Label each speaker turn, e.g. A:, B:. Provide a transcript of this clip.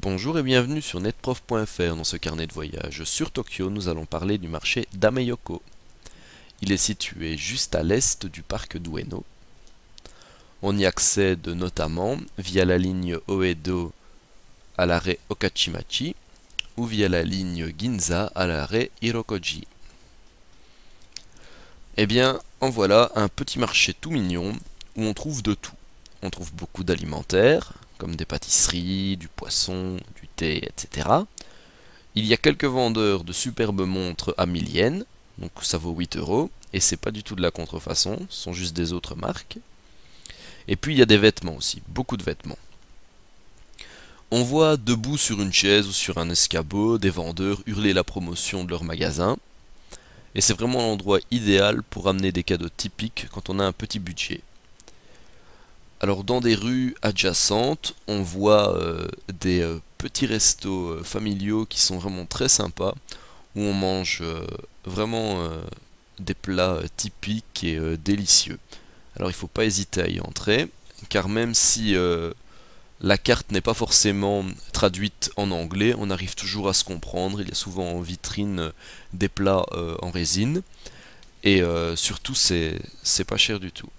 A: Bonjour et bienvenue sur netprof.fr. Dans ce carnet de voyage sur Tokyo, nous allons parler du marché d'Ameyoko. Il est situé juste à l'est du parc d'Ueno. On y accède notamment via la ligne Oedo à l'arrêt Okachimachi ou via la ligne Ginza à l'arrêt Hirokoji. Eh bien, en voilà un petit marché tout mignon où on trouve de tout. On trouve beaucoup d'alimentaires, comme des pâtisseries, du poisson, du thé, etc. Il y a quelques vendeurs de superbes montres à milliennes, donc ça vaut 8 euros, et c'est pas du tout de la contrefaçon, ce sont juste des autres marques. Et puis il y a des vêtements aussi, beaucoup de vêtements. On voit debout sur une chaise ou sur un escabeau des vendeurs hurler la promotion de leur magasin. Et c'est vraiment l'endroit idéal pour amener des cadeaux typiques quand on a un petit budget. Alors dans des rues adjacentes, on voit euh, des euh, petits restos euh, familiaux qui sont vraiment très sympas, où on mange vraiment des plats typiques et délicieux. Alors il ne faut pas hésiter à y entrer, car même si la carte n'est pas forcément traduite en anglais, on arrive toujours à se comprendre, il y a souvent en vitrine des plats en résine, et surtout c'est pas cher du tout.